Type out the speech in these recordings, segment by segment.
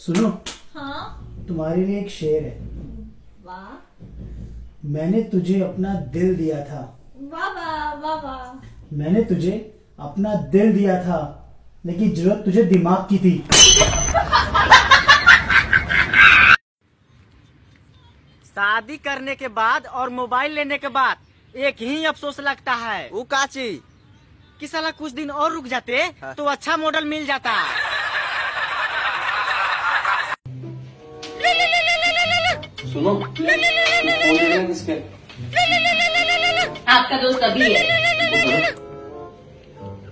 सुनो। हाँ। तुम्हारे लिए एक शेर है। वाह। मैंने तुझे अपना दिल दिया था। वाह वाह वाह वाह। मैंने तुझे अपना दिल दिया था लेकिन ज़रूरत तुझे दिमाग की थी। शादी करने के बाद और मोबाइल लेने के बाद एक ही अफसोस लगता है। वो काची कि साला कुछ दिन और रुक जाते तो अच्छा मॉडल मिल जाता। सुनो। हैं किसके आपका दोस्त अभी है।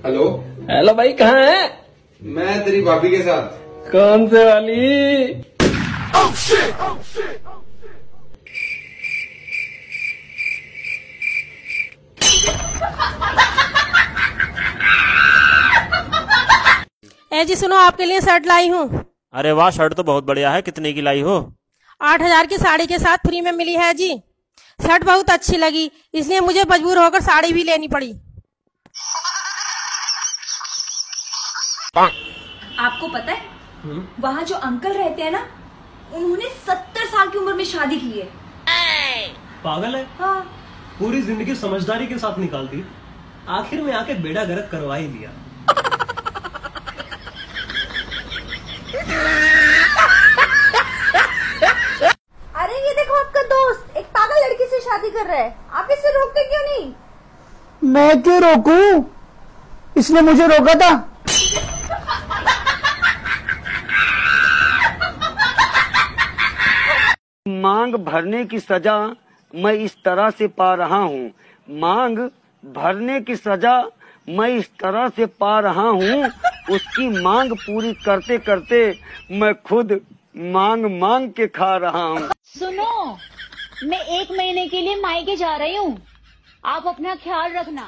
हेलो। हेलो भाई कहाँ है? मैं तेरी भाभी के साथ। कौन से वाली? ए जी सुनो आपके लिए शर्ट लाई हूँ। अरे वाह शर्ट तो बहुत बढ़िया है। कितने की लाई हो? आठ हज़ार की साड़ी के साथ फ्री में मिली है जी। शर्ट बहुत अच्छी लगी इसलिए मुझे मजबूर होकर साड़ी भी लेनी पड़ी। आपको पता है वहाँ जो अंकल रहते हैं ना उन्होंने सत्तर साल की उम्र में शादी की है। पागल है? हाँ। पूरी ज़िंदगी समझदारी के साथ निकाल दी आखिर में आके बेड़ा गर्क करवा ही दिया अरे ये देखो आपका दोस्त एक पागल लड़की से शादी कर रहा है? आप इसे रोकते क्यों नहीं? मैं क्यों रोकू? इसने मुझे रोका था। मांग भरने की सजा मैं इस तरह से पा रहा हूँ। मांग भरने की सजा मैं इस तरह से पा रहा हूँ। उसकी मांग पूरी करते करते मैं खुद मांग मांग के खा रहा हूँ। सुनो मैं एक महीने के लिए मायके जा रही हूँ। आप अपना ख्याल रखना।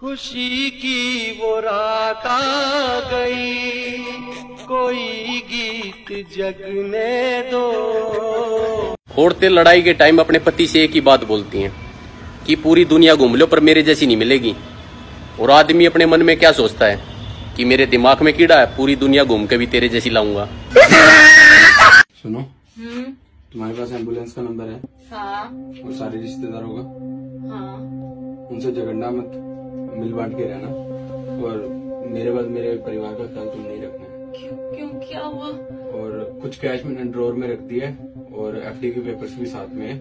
खुशी की वो रात आ गई। कोई गीत जगने दो। औरतें लड़ाई के टाइम अपने पति से एक ही बात बोलती हैं कि पूरी दुनिया घूम लो पर मेरे जैसी नहीं मिलेगी। और आदमी अपने मन में क्या सोचता है कि मेरे दिमाग में कीड़ा है पूरी दुनिया घूम के भी तेरे जैसी लाऊँगा। सुनो। तुम्हारे पास एंबुलेंस का नंबर है? हाँ। और सारे रिश्तेदारों का? हाँ। उनसे झगड़ना मत। मिल बांट के रहना। और मेरे बाद मेरे परिवार का ख्याल तुम नहीं रखना। है क्यों क्यों क्या हुआ? और कुछ कैश मैंने ड्रॉर में रख दिया है। और एफडी के पेपर्स भी साथ में है।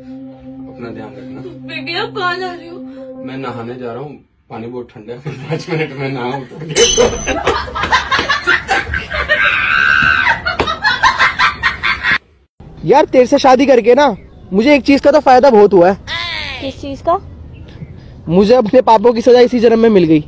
अपना ध्यान रखना। आप कहाँ जा रही हो? मैं नहाने जा रहा हूँ। पानी बहुत ठंडा है। पाँच मिनट में नहाऊं यार तेरे से शादी करके ना मुझे एक चीज़ का तो फ़ायदा बहुत हुआ है। किस चीज़ का? मुझे अपने पापों की सजा इसी जन्म में मिल गई।